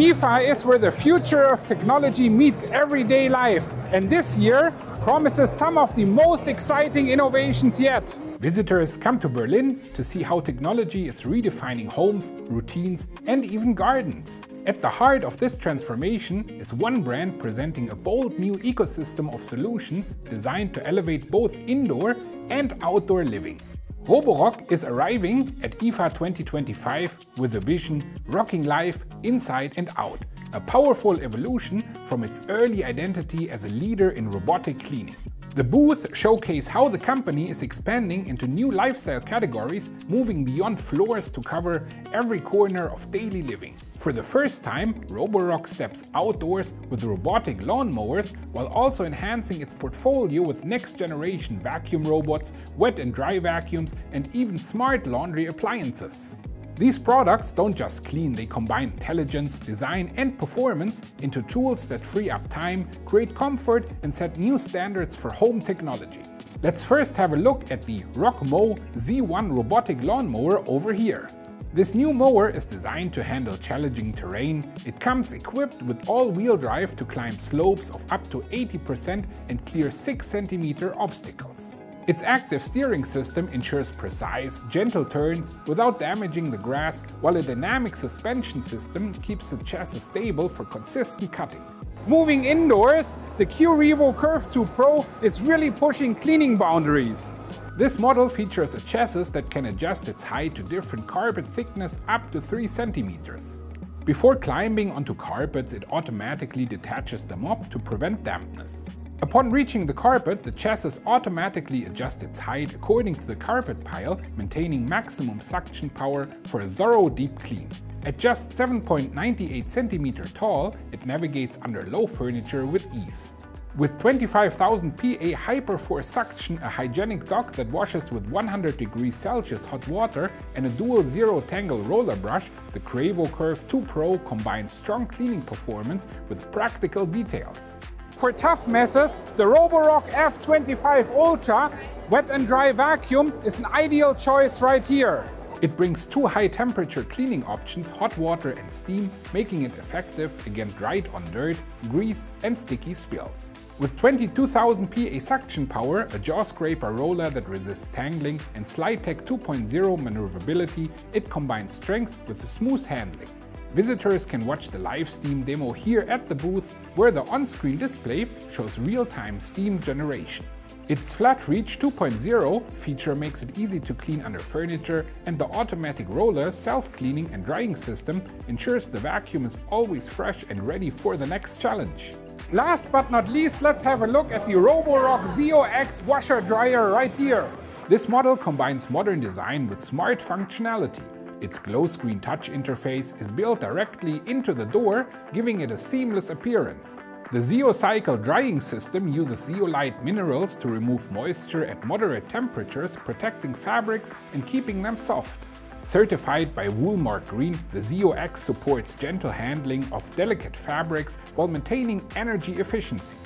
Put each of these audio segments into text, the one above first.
IFA is where the future of technology meets everyday life, and this year promises some of the most exciting innovations yet. Visitors come to Berlin to see how technology is redefining homes, routines, and even gardens. At the heart of this transformation is one brand presenting a bold new ecosystem of solutions designed to elevate both indoor and outdoor living. Roborock is arriving at IFA 2025 with a vision rocking life inside and out, a powerful evolution from its early identity as a leader in robotic cleaning. The booth showcase how the company is expanding into new lifestyle categories, moving beyond floors to cover every corner of daily living. For the first time, Roborock steps outdoors with robotic lawnmowers while also enhancing its portfolio with next-generation vacuum robots, wet and dry vacuums, and even smart laundry appliances. These products don't just clean, they combine intelligence, design and performance into tools that free up time, create comfort and set new standards for home technology. Let's first have a look at the RockMow Z1 robotic lawnmower over here. This new mower is designed to handle challenging terrain. It comes equipped with all-wheel drive to climb slopes of up to 80% and clear 6 cm obstacles. Its active steering system ensures precise, gentle turns without damaging the grass, while a dynamic suspension system keeps the chassis stable for consistent cutting. Moving indoors, the Qrevo Curv 2 Pro is really pushing cleaning boundaries. This model features a chassis that can adjust its height to different carpet thickness up to 3 centimeters. Before climbing onto carpets, it automatically detaches the mop to prevent dampness. Upon reaching the carpet, the chassis automatically adjusts its height according to the carpet pile, maintaining maximum suction power for a thorough deep clean. At just 7.98 cm tall, it navigates under low furniture with ease. With 25,000 PA Hyperforce suction, a hygienic dock that washes with 100 degrees Celsius hot water, and a dual zero tangle roller brush, the Qrevo Curv 2 Pro combines strong cleaning performance with practical details. For tough messes, the Roborock F25 Ultra wet and dry vacuum is an ideal choice right here. It brings two high temperature cleaning options, hot water and steam, making it effective against dried on dirt, grease and sticky spills. With 22,000 PA suction power, a jaw scraper roller that resists tangling and SlideTech 2.0 maneuverability, it combines strength with a smooth handling. Visitors can watch the live Steam demo here at the booth, where the on-screen display shows real-time steam generation. Its FlatReach 2.0 feature makes it easy to clean under furniture, and the automatic roller self-cleaning and drying system ensures the vacuum is always fresh and ready for the next challenge. Last but not least, let's have a look at the Roborock Zeo X washer dryer right here. This model combines modern design with smart functionality. Its glow screen touch interface is built directly into the door, giving it a seamless appearance. The ZeoCycle drying system uses zeolite minerals to remove moisture at moderate temperatures, protecting fabrics and keeping them soft. Certified by Woolmark Green, the Zeo X supports gentle handling of delicate fabrics while maintaining energy efficiency.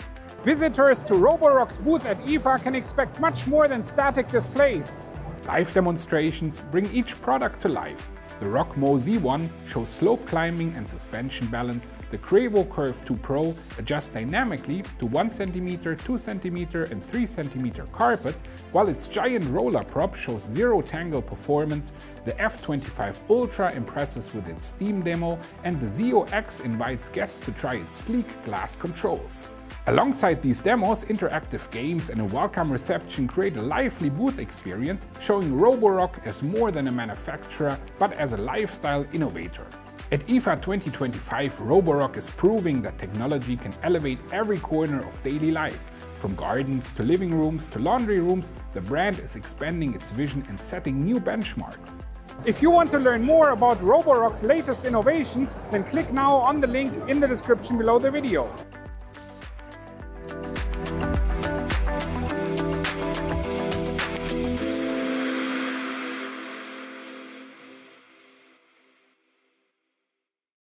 Visitors to Roborock's booth at IFA can expect much more than static displays. Live demonstrations bring each product to life. The RockMow Z1 shows slope climbing and suspension balance, the Qrevo Curv 2 Pro adjusts dynamically to 1cm, 2cm and 3cm carpets, while its giant roller prop shows zero tangle performance, the F25 Ultra impresses with its Steam demo, and the Zeo X invites guests to try its sleek glass controls. Alongside these demos, interactive games and a welcome reception create a lively booth experience, showing Roborock as more than a manufacturer, but as a lifestyle innovator. At IFA 2025, Roborock is proving that technology can elevate every corner of daily life. From gardens to living rooms to laundry rooms, the brand is expanding its vision and setting new benchmarks. If you want to learn more about Roborock's latest innovations, then click now on the link in the description below the video.